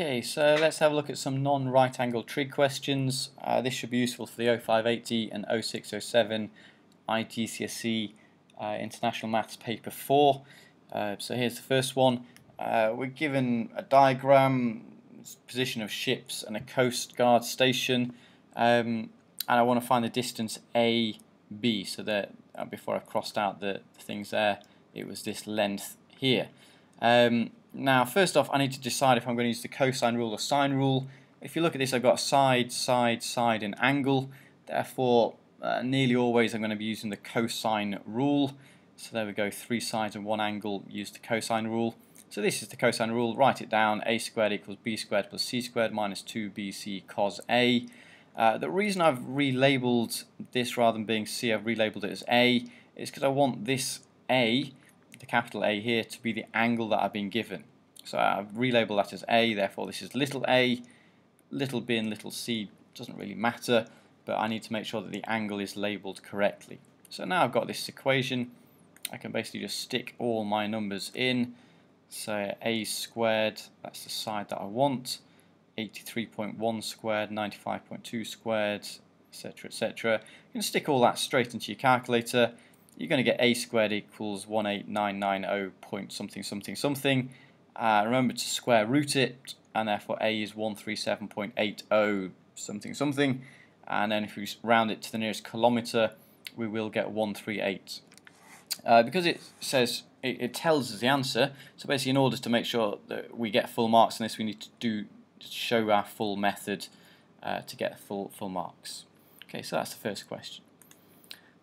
Okay, so let's have a look at some non-right angle trig questions. Uh, this should be useful for the 0580 and 0607 IGCSE uh, International Maths Paper 4. Uh, so here's the first one. Uh, we're given a diagram, position of ships and a coast guard station, um, and I want to find the distance AB. So that uh, before I crossed out the, the, things there, it was this length here. Um, now, first off, I need to decide if I'm going to use the cosine rule or sine rule. If you look at this, I've got side, side, side, and angle. Therefore, uh, nearly always I'm going to be using the cosine rule. So there we go, three sides and one angle, use the cosine rule. So this is the cosine rule, write it down, a squared equals b squared plus c squared minus 2bc cos a. Uh, the reason I've relabeled this rather than being c, I've relabeled it as a, is because I want this a the capital A here to be the angle that I've been given. So I've relabeled that as A, therefore this is little a, little b and little c doesn't really matter, but I need to make sure that the angle is labeled correctly. So now I've got this equation, I can basically just stick all my numbers in. So a squared, that's the side that I want, 83.1 squared, 95.2 squared, etc, etc. You can stick all that straight into your calculator you're going to get a squared equals 18990 point something something something. Uh, remember to square root it, and therefore a is 137.80 something something. And then if we round it to the nearest kilometre, we will get 138. Uh, because it says it, it, tells us the answer, so basically in order to make sure that we get full marks on this, we need to do show our full method uh, to get full full marks. Okay, so that's the first question.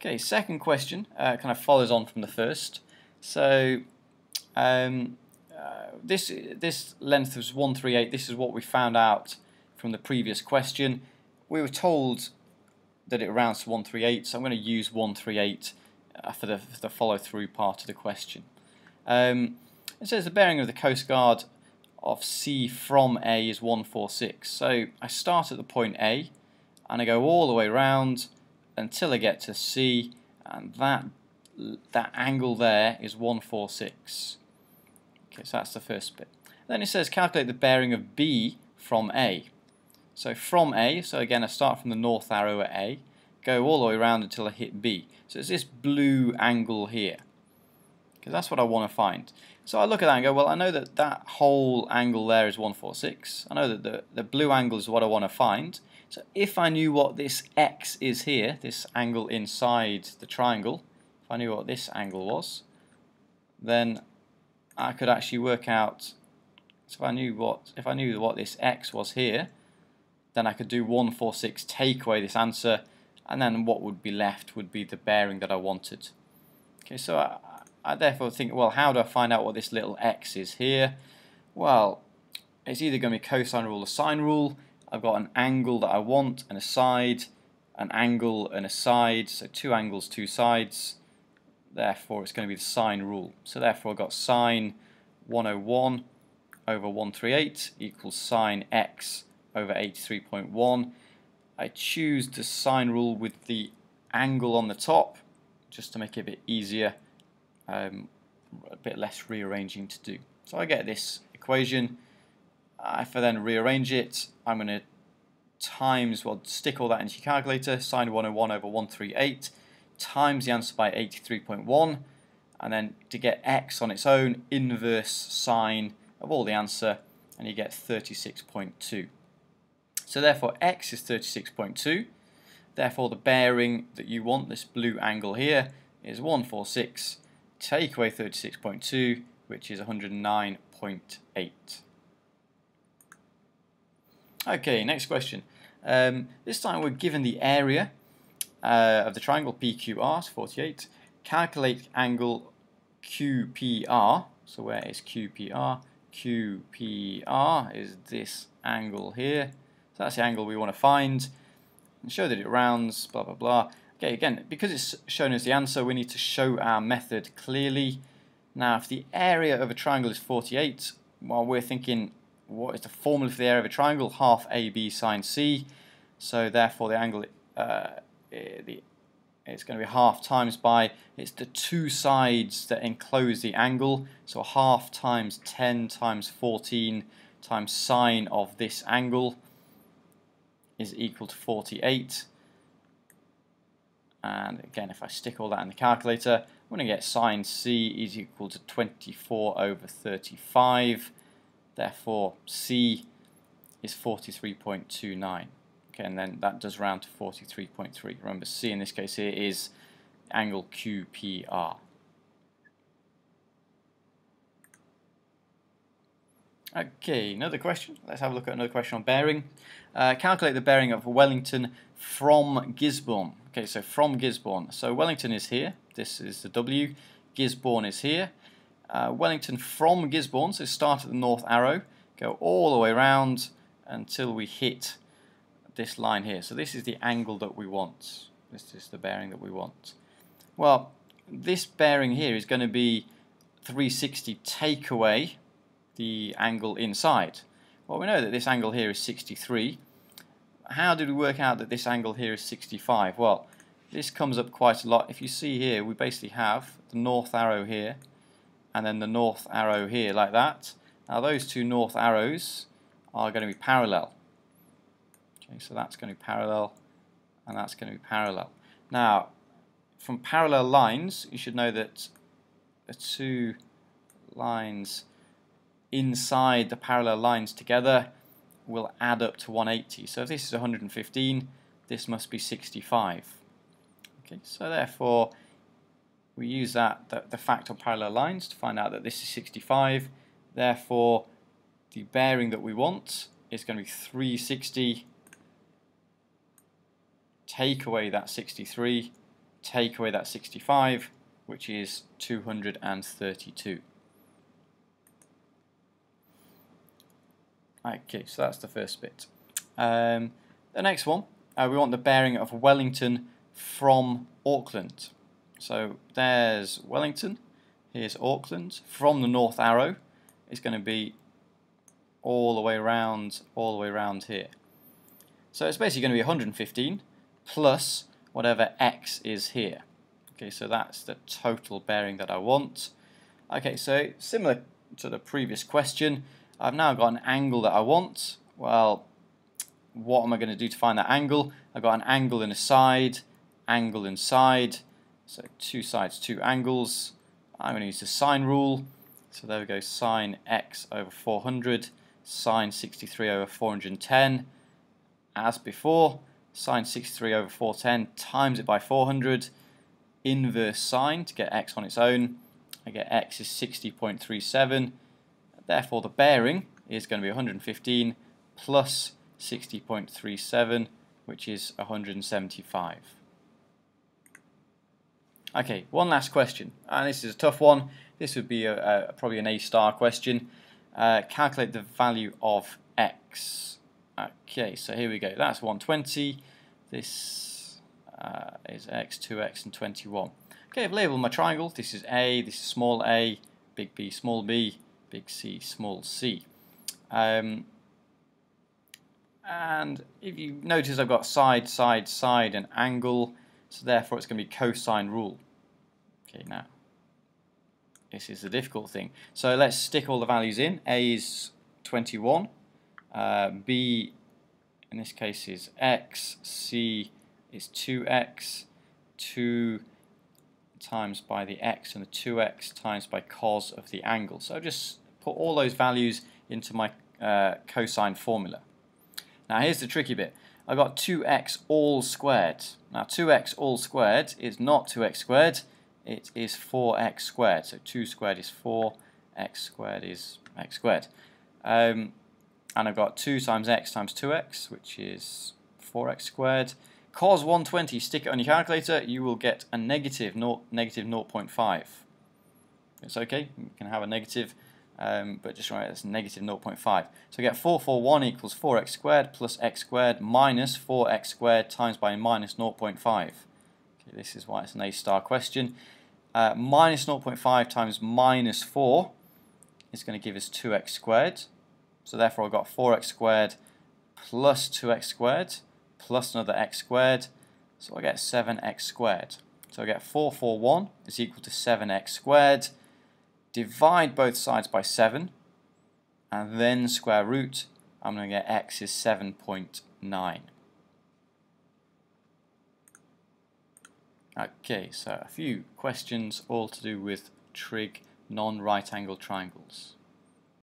Okay, second question uh, kind of follows on from the first. So um, uh, this this length was 138. This is what we found out from the previous question. We were told that it rounds to 138, so I'm going to use 138 uh, for the, for the follow-through part of the question. Um, it says the bearing of the Coast Guard of C from A is 146. So I start at the point A and I go all the way around until I get to C and that that angle there is 146 okay so that's the first bit. Then it says calculate the bearing of B from A. So from A so again I start from the north arrow at A go all the way around until I hit B. So it's this blue angle here. Because that's what I want to find. So I look at that and go well I know that that whole angle there is 146 I know that the, the blue angle is what I want to find so if I knew what this x is here, this angle inside the triangle, if I knew what this angle was, then I could actually work out, so if I knew what, if I knew what this x was here, then I could do 146, take away this answer, and then what would be left would be the bearing that I wanted. Okay, so I, I therefore think, well, how do I find out what this little x is here? Well, it's either going to be cosine rule or sine rule. I've got an angle that I want and a side, an angle and a side, so two angles, two sides. Therefore, it's going to be the sine rule. So therefore, I've got sine 101 over 138 equals sine x over 83.1. I choose the sine rule with the angle on the top, just to make it a bit easier, um, a bit less rearranging to do. So I get this equation uh, if I then rearrange it, I'm going to times, well, stick all that into your calculator, sine 101 over 138, times the answer by 83.1, and then to get x on its own, inverse sine of all the answer, and you get 36.2. So therefore x is 36.2, therefore the bearing that you want, this blue angle here, is 146, take away 36.2, which is 109.8. Okay, next question. Um, this time we're given the area uh, of the triangle PQR, 48. Calculate angle QPR. So where is QPR? QPR is this angle here. So that's the angle we want to find. And show that it rounds, blah, blah, blah. Okay, again, because it's shown as the answer, we need to show our method clearly. Now, if the area of a triangle is 48, well, we're thinking what is the formula for the area of a triangle? Half AB sine C. So therefore the angle, uh, the, it's going to be half times by, it's the two sides that enclose the angle. So half times 10 times 14 times sine of this angle is equal to 48. And again, if I stick all that in the calculator, I'm going to get sine C is equal to 24 over 35. Therefore, C is 43.29. Okay, and then that does round to 43.3. Remember, C in this case here is angle QPR. Okay, another question. Let's have a look at another question on bearing. Uh, calculate the bearing of Wellington from Gisborne. Okay, so from Gisborne. So Wellington is here. This is the W. Gisborne is here. Uh, Wellington from Gisborne, so start at the north arrow, go all the way around until we hit this line here. So this is the angle that we want. This is the bearing that we want. Well, this bearing here is going to be 360 take away the angle inside. Well, we know that this angle here is 63. How did we work out that this angle here is 65? Well, this comes up quite a lot. If you see here, we basically have the north arrow here and then the north arrow here like that. Now those two north arrows are going to be parallel. Okay, so that's going to be parallel and that's going to be parallel. Now, from parallel lines, you should know that the two lines inside the parallel lines together will add up to 180. So if this is 115, this must be 65. Okay, so therefore we use that the, the fact of parallel lines to find out that this is 65. Therefore, the bearing that we want is going to be 360 take away that 63 take away that 65 which is 232 okay so that's the first bit. Um, the next one uh, we want the bearing of Wellington from Auckland so there's Wellington here's Auckland from the north arrow it's going to be all the way around, all the way around here. So it's basically going to be 115 plus whatever x is here. Okay, so that's the total bearing that I want. Okay, so similar to the previous question, I've now got an angle that I want. Well, what am I going to do to find that angle? I've got an angle in a side, angle inside, so two sides, two angles. I'm going to use the sine rule. So there we go, sine x over 400 sine 63 over 410 as before sine 63 over 410 times it by 400 inverse sine to get x on its own. I get x is 60.37 therefore the bearing is going to be 115 plus 60.37 which is 175 okay one last question and this is a tough one this would be a, a probably an A star question uh, calculate the value of x. Okay, so here we go. That's 120. This uh, is x, 2x, and 21. Okay, I've labelled my triangle. This is A, this is small a, big B, small b, big C, small c. Um, and if you notice I've got side, side, side, and angle, so therefore it's going to be cosine rule. Okay, now this is the difficult thing. So let's stick all the values in. A is 21. Uh, B, in this case, is x. C is 2x. 2 times by the x and the 2x times by cos of the angle. So I just put all those values into my uh, cosine formula. Now here's the tricky bit. I've got 2x all squared. Now 2x all squared is not 2x squared it is 4x squared. So 2 squared is 4, x squared is x squared. Um, and I've got 2 times x times 2x, which is 4x squared. Cos 120, stick it on your calculator, you will get a negative, negative 0.5. It's okay, you can have a negative, um, but just remember it's negative 0.5. So we get 441 equals 4x squared plus x squared minus 4x squared times by minus 0.5. Okay, this is why it's an A star question. Uh, minus 0.5 times minus 4 is going to give us 2x squared. So therefore I've got 4x squared plus 2x squared plus another x squared. So I get 7x squared. So I get 441 is equal to 7x squared. Divide both sides by 7. and then square root, I'm going to get x is 7.9. Okay, so a few questions all to do with trig non-right angle triangles.